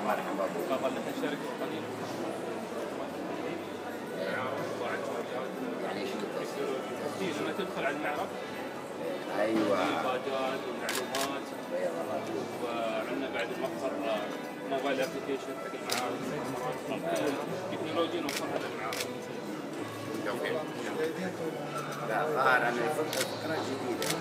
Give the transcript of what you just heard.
لا مرحبا بك فظلت الشركة قليل يعني لما تدخل على المعرض أيوه. ايبادات ومعلومات وعندنا بعد نوفر mobile application حق المعارض تكنولوجيا نوفرها للمعارض لا ظاهر ان الفكرة فكره جديده